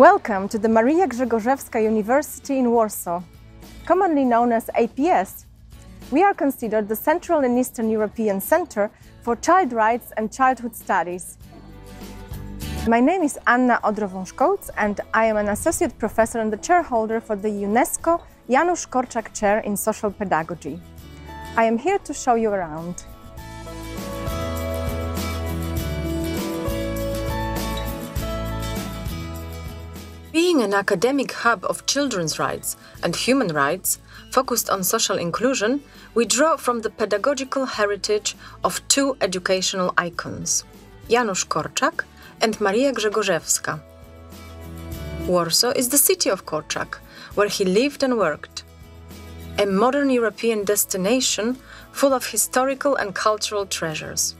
Welcome to the Maria Grzegorzewska University in Warsaw, commonly known as APS. We are considered the Central and Eastern European Center for Child Rights and Childhood Studies. My name is Anna Odrowąż-Coates and I am an associate professor and the chairholder for the UNESCO Janusz Korczak Chair in Social Pedagogy. I am here to show you around. Being an academic hub of children's rights and human rights focused on social inclusion, we draw from the pedagogical heritage of two educational icons Janusz Korczak and Maria Grzegorzewska. Warsaw is the city of Korczak, where he lived and worked. A modern European destination full of historical and cultural treasures.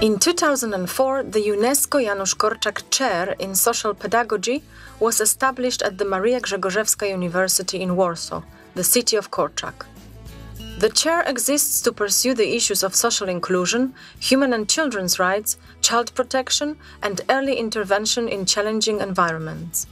In 2004, the UNESCO Janusz Korczak Chair in Social Pedagogy was established at the Maria Grzegorzewska University in Warsaw, the city of Korczak. The chair exists to pursue the issues of social inclusion, human and children's rights, child protection, and early intervention in challenging environments.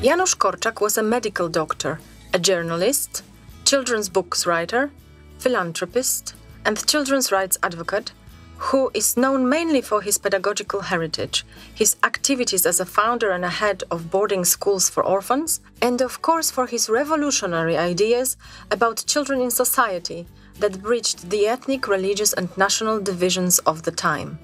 Janusz Korczak was a medical doctor, a journalist, children's books writer, philanthropist, and children's rights advocate who is known mainly for his pedagogical heritage, his activities as a founder and a head of boarding schools for orphans, and of course for his revolutionary ideas about children in society that bridged the ethnic, religious, and national divisions of the time.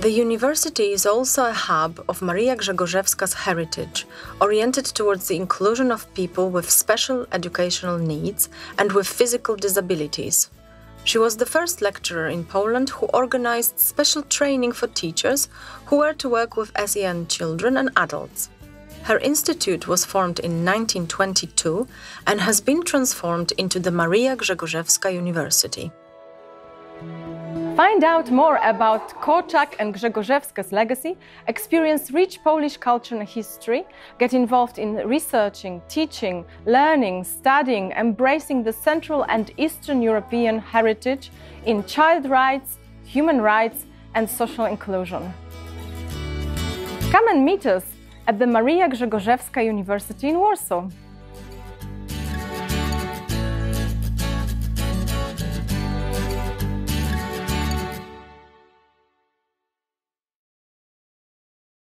The university is also a hub of Maria Grzegorzewska's heritage, oriented towards the inclusion of people with special educational needs and with physical disabilities. She was the first lecturer in Poland who organized special training for teachers who were to work with SEN children and adults. Her institute was formed in 1922 and has been transformed into the Maria Grzegorzewska University. Find out more about Korczak and Grzegorzewska's legacy, experience rich Polish culture and history, get involved in researching, teaching, learning, studying, embracing the Central and Eastern European heritage in child rights, human rights, and social inclusion. Come and meet us at the Maria Grzegorzewska University in Warsaw.